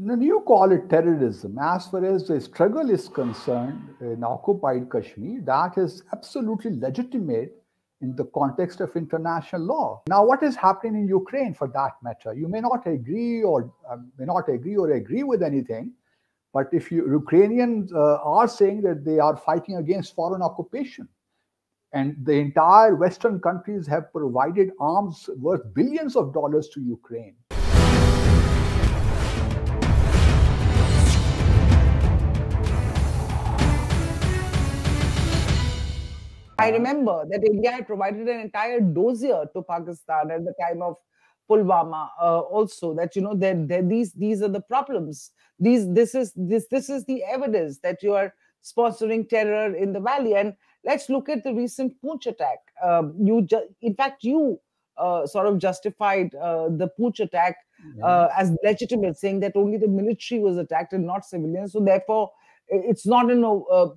And you call it terrorism. As far as the struggle is concerned in occupied Kashmir, that is absolutely legitimate in the context of international law. Now, what is happening in Ukraine for that matter? You may not agree or uh, may not agree or agree with anything, but if you, Ukrainians uh, are saying that they are fighting against foreign occupation, and the entire Western countries have provided arms worth billions of dollars to Ukraine. I remember that India had provided an entire dossier to Pakistan at the time of Pulwama. Uh, also, that you know that these these are the problems. These this is this this is the evidence that you are sponsoring terror in the valley. And let's look at the recent Poonch attack. Um, you ju- in fact you uh, sort of justified uh, the Poonch attack uh, as legitimate, saying that only the military was attacked and not civilians. So therefore, it's not an uh,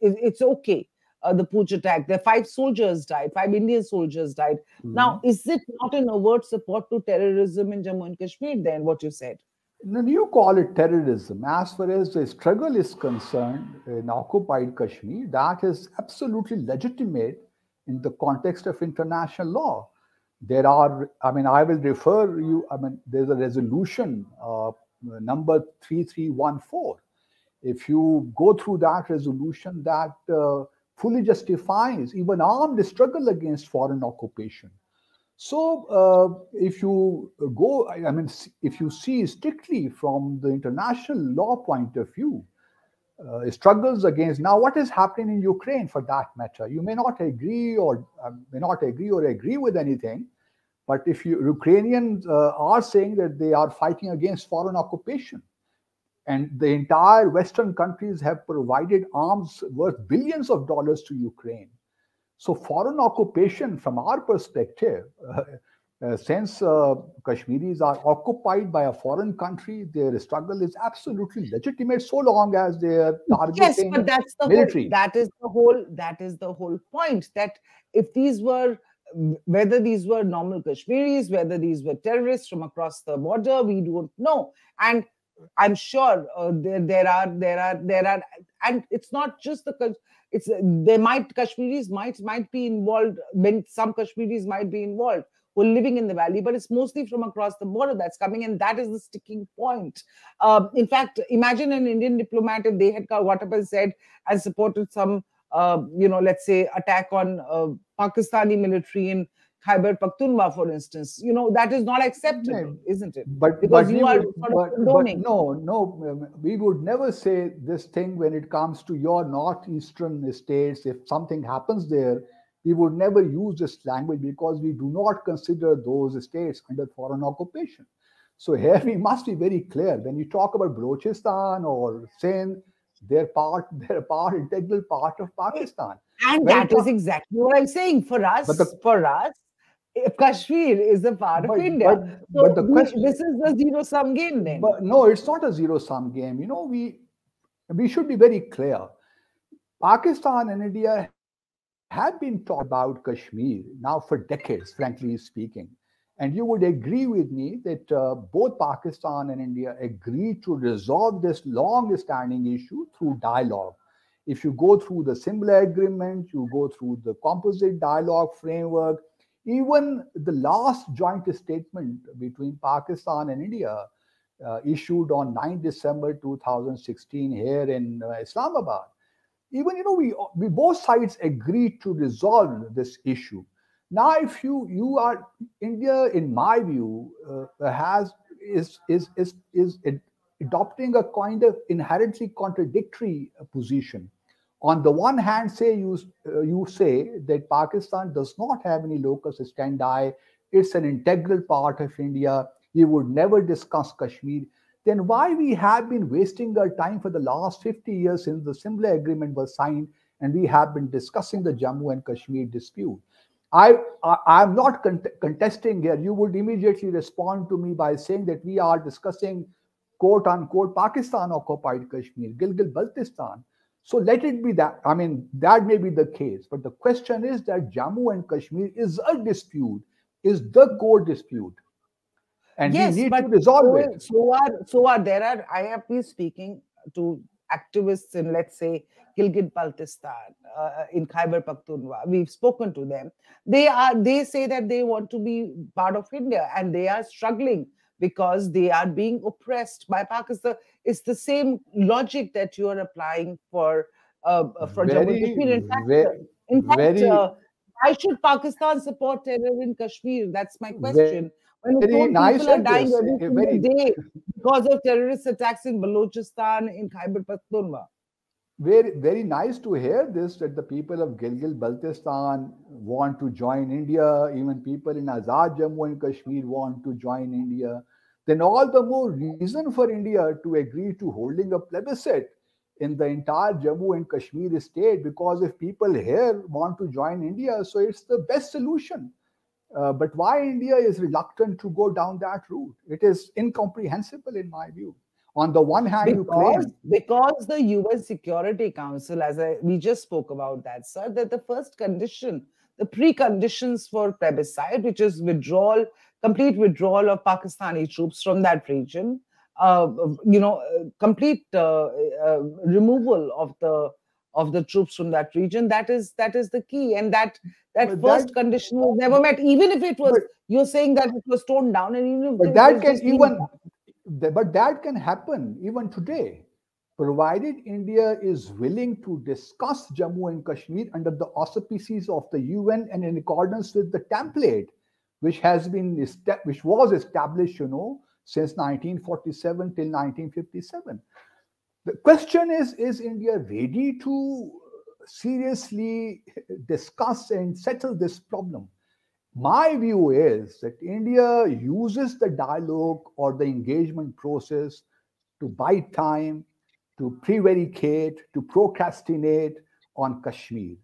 it's okay uh, the Poonch attack. There five soldiers died, five Indian soldiers died. Mm-hmm. Now, is it not an overt support to terrorism in Jammu and Kashmir then, what you said? No, you call it terrorism. As far as the struggle is concerned in occupied Kashmir, that is absolutely legitimate in the context of international law. There are, I mean, I will refer you, I mean, there's a resolution, uh, number 3314. If you go through that resolution, that uh, fully justifies even armed struggle against foreign occupation. So, uh, if you go, I mean, if you see strictly from the international law point of view, uh, struggles against now what is happening in Ukraine for that matter. You may not agree or uh, may not agree or agree with anything, but if you Ukrainians uh, are saying that they are fighting against foreign occupation, and the entire Western countries have provided arms worth billions of dollars to Ukraine. So, foreign occupation, from our perspective, uh, uh, since uh, Kashmiris are occupied by a foreign country, their struggle is absolutely legitimate so long as they are targeting yes, but that's the military. Whole, that is the whole. That is the whole point. That if these were whether these were normal Kashmiris, whether these were terrorists from across the border, we don't know. And I'm sure uh, there there are there are there are, and it's not just the it's there might Kashmiris might might be involved. When some Kashmiris might be involved who are living in the valley, but it's mostly from across the border that's coming, and that is the sticking point. Um, in fact, imagine an Indian diplomat if they had got up and said and supported some, uh, you know, let's say attack on uh, Pakistani military in Khyber Pakhtunkhwa, for instance. You know, that is not acceptable, isn't it? But because but you are would, sort of but, but no, no, um, we would never say this thing when it comes to your northeastern states. If something happens there, we would never use this language because we do not consider those states under foreign occupation. So here we must be very clear. When you talk about Balochistan or Sindh, they're part, they're part, integral part of Pakistan. And when that is exactly what I'm saying. For us, the, for us, Kashmir is a part but, of India. But, so but the question, this is a zero sum game then. But no, it's not a zero sum game. You know, we we should be very clear. Pakistan and India have been talking about Kashmir now for decades, frankly speaking. And you would agree with me that uh, both Pakistan and India agreed to resolve this long standing issue through dialogue. If you go through the Simla agreement, you go through the composite dialogue framework, even the last joint statement between Pakistan and India, uh, issued on 9 December 2016 here in uh, Islamabad, even you know we we both sides agreed to resolve this issue. Now, if you you are India, in my view, uh, has is is is is adopting a kind of inherently contradictory position on the one hand say you uh, you say that pakistan does not have any locus standi it's an integral part of india we would never discuss kashmir then why we have been wasting our time for the last 50 years since the Simla agreement was signed and we have been discussing the jammu and kashmir dispute I, I am not cont- contesting here. You would immediately respond to me by saying that we are discussing quote unquote Pakistan occupied Kashmir, Gilgit Baltistan. So let it be that. I mean, that may be the case. But the question is that Jammu and Kashmir is a dispute, is the core dispute. and yes, we need to resolve so, it. So are so are there are I have been speaking to activists in let's say Gilgit Baltistan uh, in Khyber Pakhtunkhwa. We've spoken to them. They are they say that they want to be part of India and they are struggling because they are being oppressed by Pakistan. It's the same logic that you are applying for uh, for Jammu and Kashmir. In fact, very, in fact very, uh, why should Pakistan support terror in Kashmir? That's my question. When very nice people are dying every very- day because of terrorist attacks in Balochistan, in Khyber Pakhtunkhwa. Very, very nice to hear this that the people of Gilgit Baltistan want to join India, even people in Azad Jammu and Kashmir want to join India. Then all the more reason for India to agree to holding a plebiscite in the entire Jammu and Kashmir state because if people here want to join India, so it's the best solution. Uh, but why India is reluctant to go down that route? It is incomprehensible in my view. On the one hand, you claim Because, because the UN Security Council, as I, we just spoke about that, sir, that the first condition, the preconditions for plebiscite, which is withdrawal, complete withdrawal of Pakistani troops from that region, uh, you know, uh, complete uh, uh, removal of the of the troops from that region. That is that is the key, and that that But first that- condition was never met. Even if it was, But- you're saying that it was toned down, and even if But that can even, but that can happen even today, provided India is willing to discuss Jammu and Kashmir under the auspices of the UN and in accordance with the template, which has been which was established, you know, since 1947 till 1957. The question is: Is India ready to seriously discuss and settle this problem? My view is that India uses the dialogue or the engagement process to buy time, to prevaricate, to procrastinate on Kashmir.